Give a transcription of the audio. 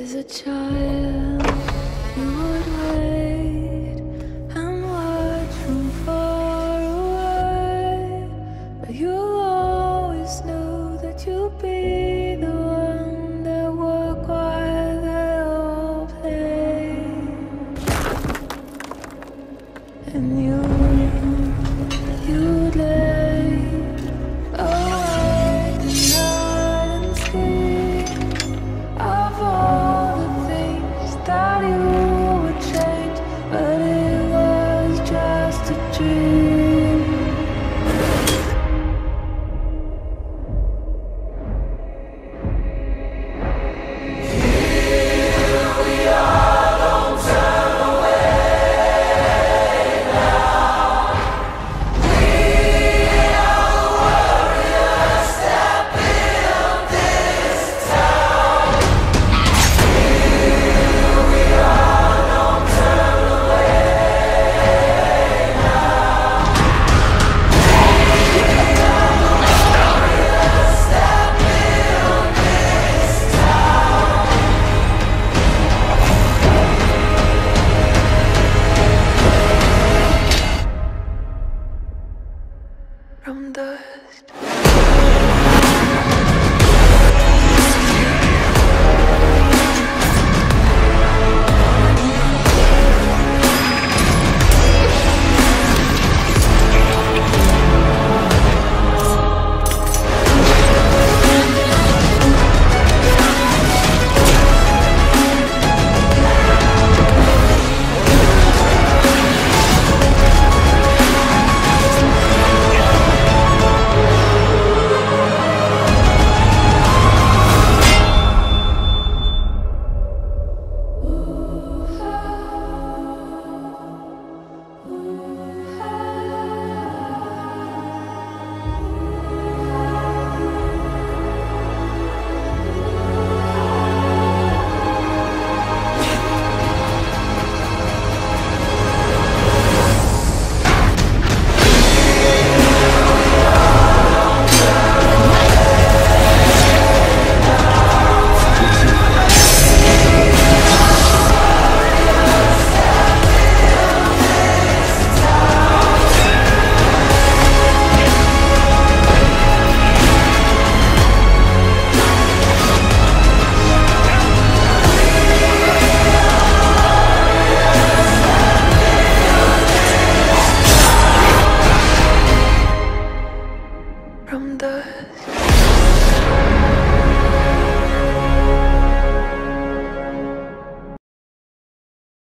As a child, you would wait dust.